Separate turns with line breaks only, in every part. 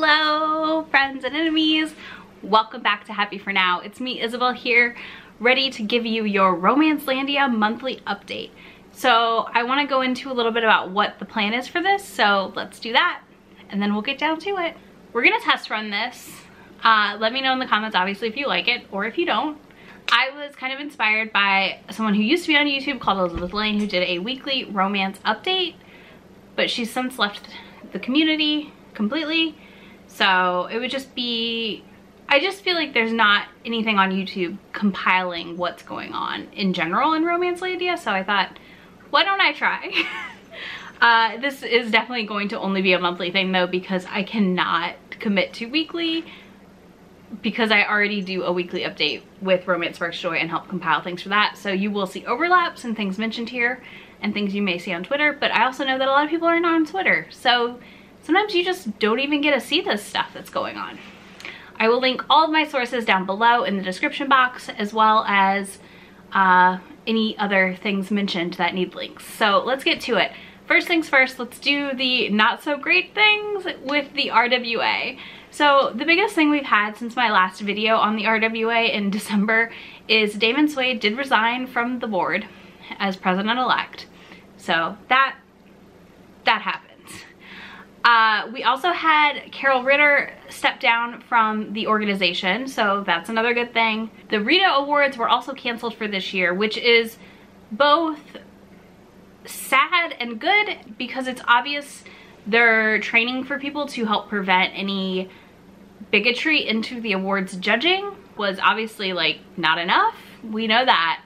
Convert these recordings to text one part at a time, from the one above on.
Hello friends and enemies. Welcome back to Happy For Now. It's me Isabel here ready to give you your Romancelandia monthly update. So I want to go into a little bit about what the plan is for this. So let's do that and then we'll get down to it. We're going to test run this. Uh, let me know in the comments obviously if you like it or if you don't. I was kind of inspired by someone who used to be on YouTube called Elizabeth Lane who did a weekly romance update but she's since left the community completely so it would just be, I just feel like there's not anything on YouTube compiling what's going on in general in Romancelandia. So I thought, why don't I try? uh, this is definitely going to only be a monthly thing though because I cannot commit to weekly because I already do a weekly update with Romance Sparks Joy and help compile things for that. So you will see overlaps and things mentioned here and things you may see on Twitter, but I also know that a lot of people are not on Twitter. So sometimes you just don't even get to see this stuff that's going on. I will link all of my sources down below in the description box as well as uh, any other things mentioned that need links. So let's get to it. First things first, let's do the not so great things with the RWA. So the biggest thing we've had since my last video on the RWA in December is Damon Suede did resign from the board as president-elect. So that, that happened. Uh, we also had Carol Ritter step down from the organization, so that's another good thing. The Rita Awards were also canceled for this year, which is both sad and good because it's obvious they're training for people to help prevent any bigotry into the awards judging was obviously like not enough. We know that.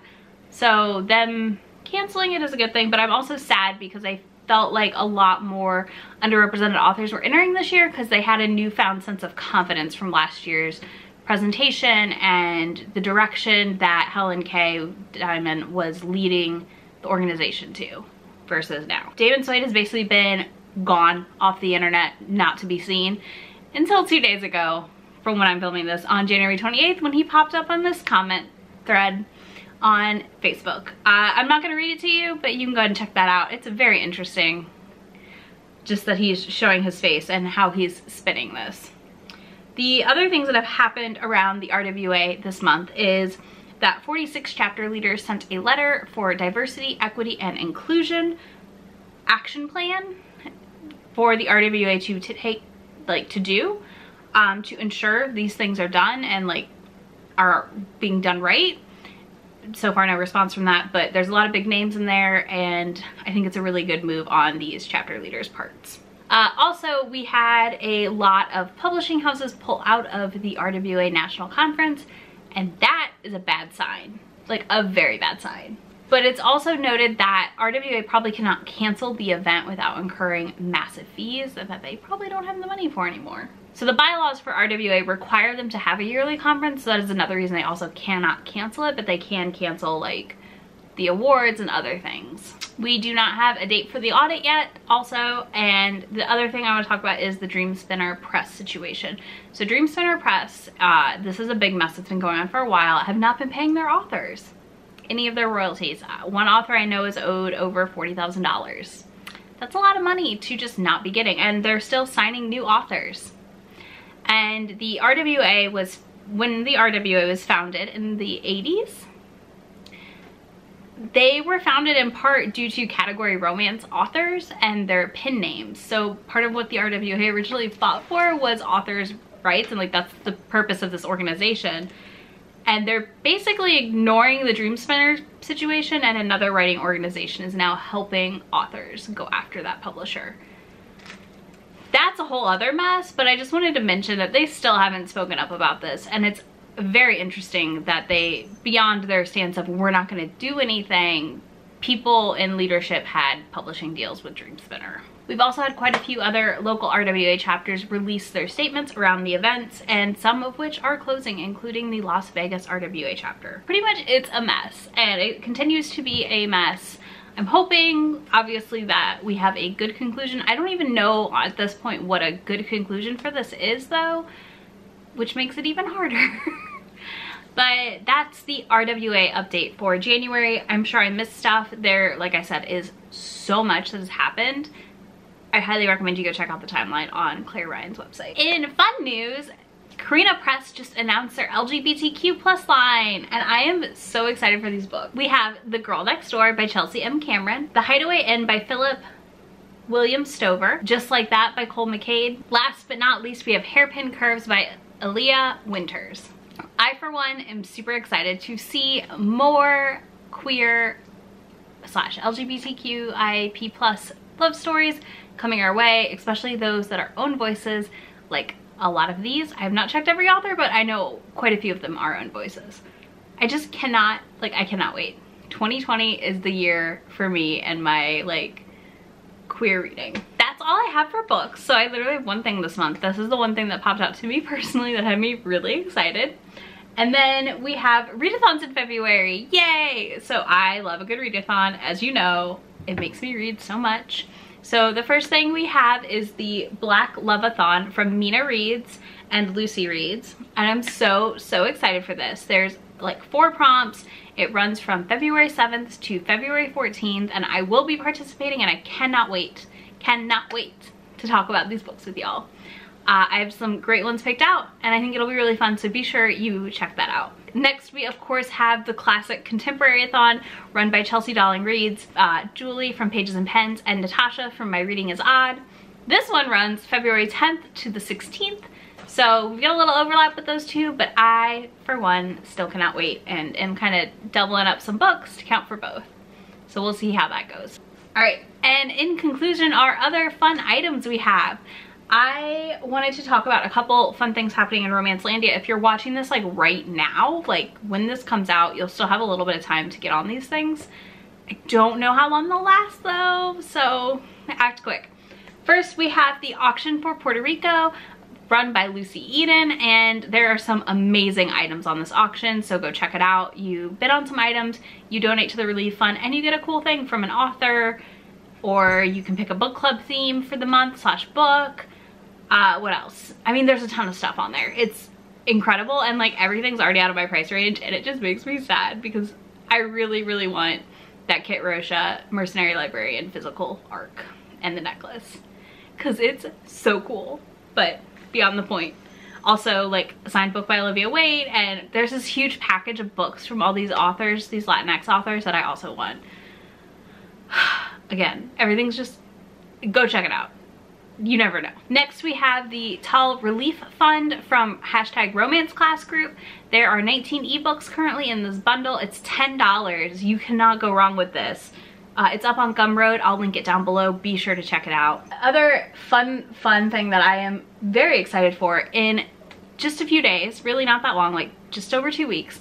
So them canceling it is a good thing, but I'm also sad because I felt like a lot more underrepresented authors were entering this year because they had a newfound sense of confidence from last year's presentation and the direction that Helen K. Diamond was leading the organization to versus now. Damon Suede has basically been gone off the internet, not to be seen, until two days ago from when I'm filming this on January 28th when he popped up on this comment thread on Facebook. Uh, I'm not going to read it to you, but you can go ahead and check that out. It's very interesting just that he's showing his face and how he's spinning this. The other things that have happened around the RWA this month is that 46 chapter leaders sent a letter for diversity, equity, and inclusion action plan for the RWA to, to take, like to do, um, to ensure these things are done and like are being done right so far no response from that, but there's a lot of big names in there and I think it's a really good move on these chapter leaders parts. Uh, also, we had a lot of publishing houses pull out of the RWA National Conference and that is a bad sign, like a very bad sign. But it's also noted that RWA probably cannot cancel the event without incurring massive fees and that they probably don't have the money for anymore. So the bylaws for RWA require them to have a yearly conference. So that is another reason they also cannot cancel it, but they can cancel like the awards and other things. We do not have a date for the audit yet also and the other thing I want to talk about is the Dreamspinner Press situation. So Dreamspinner Press, uh, this is a big mess that's been going on for a while, have not been paying their authors any of their royalties. Uh, one author I know is owed over $40,000. That's a lot of money to just not be getting and they're still signing new authors. And the RWA was, when the RWA was founded in the 80s, they were founded in part due to category romance authors and their pen names. So part of what the RWA originally fought for was authors' rights and like that's the purpose of this organization. And they're basically ignoring the Dreamspinner situation and another writing organization is now helping authors go after that publisher that's a whole other mess, but I just wanted to mention that they still haven't spoken up about this and it's very interesting that they, beyond their stance of we're not gonna do anything, people in leadership had publishing deals with Dreamspinner. We've also had quite a few other local RWA chapters release their statements around the events and some of which are closing, including the Las Vegas RWA chapter. Pretty much it's a mess and it continues to be a mess. I'm hoping, obviously, that we have a good conclusion. I don't even know at this point what a good conclusion for this is, though, which makes it even harder. but that's the RWA update for January. I'm sure I missed stuff. There, like I said, is so much that has happened. I highly recommend you go check out the timeline on Claire Ryan's website. In fun news, Carina Press just announced their LGBTQ plus line and I am so excited for these books. We have The Girl Next Door by Chelsea M. Cameron, The Hideaway Inn by Philip William Stover, Just Like That by Cole McCade. Last but not least, we have Hairpin Curves by Aaliyah Winters. I, for one, am super excited to see more queer slash LGBTQIP plus love stories coming our way, especially those that are own voices like a lot of these. I have not checked every author, but I know quite a few of them are own voices. I just cannot, like, I cannot wait. 2020 is the year for me and my, like, queer reading. That's all I have for books. So I literally have one thing this month. This is the one thing that popped out to me personally that had me really excited. And then we have readathons in February, yay! So I love a good readathon, as you know, it makes me read so much. So the first thing we have is the Black Love-a-thon from Mina Reads and Lucie Reads. And I'm so, so excited for this. There's like four prompts. It runs from February 7th to February 14th and I will be participating and I cannot wait, cannot wait to talk about these books with y'all. Uh, I have some great ones picked out and I think it'll be really fun so be sure you check that out. Next, we of course have the classic Contemporary-a-thon run by Chelsea Dolling Reads, uh, Julie from Pages and Pens, and Natasha from My Reading is Odd. This one runs February 10th to the 16th, so we've got a little overlap with those two, but I, for one, still cannot wait and am kind of doubling up some books to count for both. So we'll see how that goes. All right, and in conclusion, our other fun items we have. I wanted to talk about a couple fun things happening in Romancelandia. If you're watching this like right now, like when this comes out, you'll still have a little bit of time to get on these things. I don't know how long they'll last though, so act quick. First, we have the auction for Puerto Rico run by Lucy Eden and there are some amazing items on this auction so go check it out. You bid on some items, you donate to the relief fund and you get a cool thing from an author or you can pick a book club theme for the month slash book uh, what else? I mean, there's a ton of stuff on there. It's incredible and like everything's already out of my price range and it just makes me sad because I really, really want that Kit Rocha Mercenary Librarian physical arc and the necklace because it's so cool, but beyond the point. Also like a signed book by Olivia Dade and there's this huge package of books from all these authors, these Latinx authors that I also want. Again, everything's just, go check it out you never know. Next we have the Taal Relief Fund from hashtag romance class group. There are 19 ebooks currently in this bundle. It's $10. You cannot go wrong with this. Uh, it's up on Gumroad. I'll link it down below. Be sure to check it out. Other fun, fun thing that I am very excited for in just a few days, really not that long, like just over two weeks,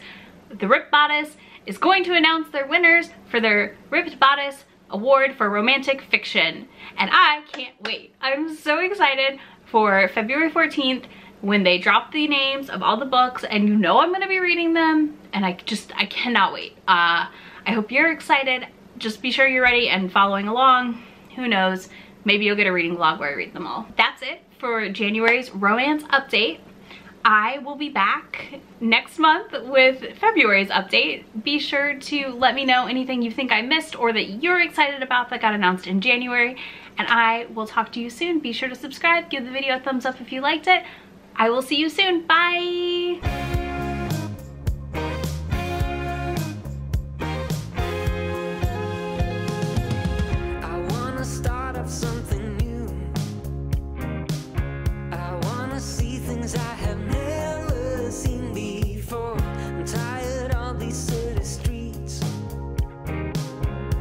the Ripped Bodice is going to announce their winners for their Ripped Bodice Award for Romantic Fiction. And I can't wait. I'm so excited for February 14th when they drop the names of all the books and you know I'm gonna be reading them and I just, I cannot wait. Uh, I hope you're excited. Just be sure you're ready and following along. Who knows, maybe you'll get a reading vlog where I read them all. That's it for January's romance update. I will be back next month with February's update. Be sure to let me know anything you think I missed or that you're excited about that got announced in January. And I will talk to you soon. Be sure to subscribe, give the video a thumbs up if you liked it. I will see you soon. Bye!